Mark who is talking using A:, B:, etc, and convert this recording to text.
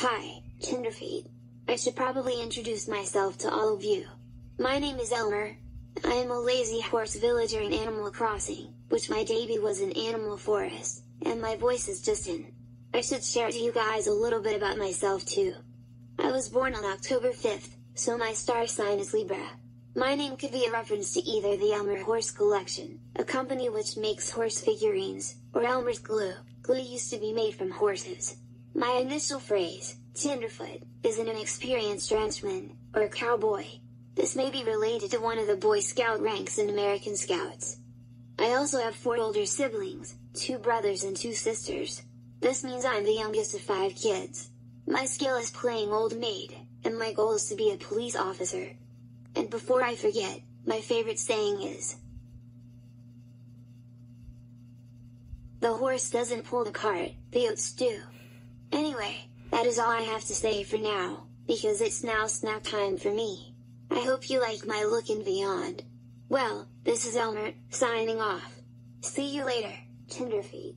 A: Hi, Tenderfeet. I should probably introduce myself to all of you. My name is Elmer. I am a lazy horse villager in Animal Crossing, which my debut was in Animal Forest, and my voice is Justin. I should share to you guys a little bit about myself too. I was born on October 5th, so my star sign is Libra. My name could be a reference to either the Elmer Horse Collection, a company which makes horse figurines, or Elmer's Glue. Glue used to be made from horses. My initial phrase, Tenderfoot, is an inexperienced ranchman, or cowboy. This may be related to one of the Boy Scout ranks in American Scouts. I also have four older siblings, two brothers and two sisters. This means I'm the youngest of five kids. My skill is playing old maid, and my goal is to be a police officer. And before I forget, my favorite saying is, The horse doesn't pull the cart, the oats do. Anyway, that is all I have to say for now, because it's now snack time for me. I hope you like my look and Vyond. Well, this is Elmer, signing off. See you later, Tenderfeet.